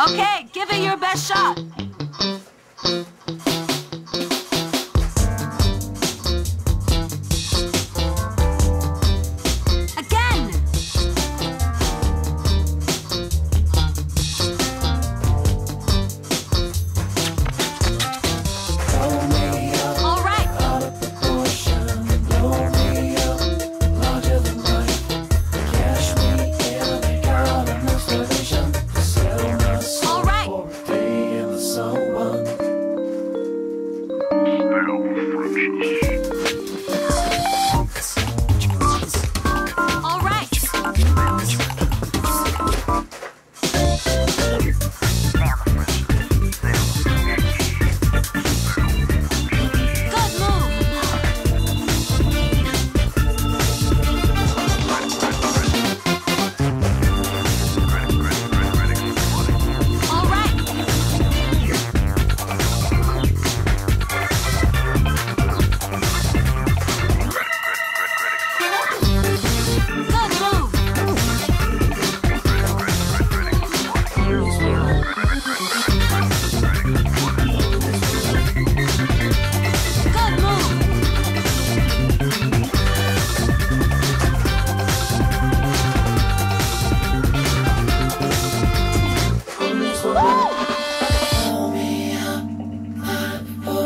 Okay, give it your best shot. All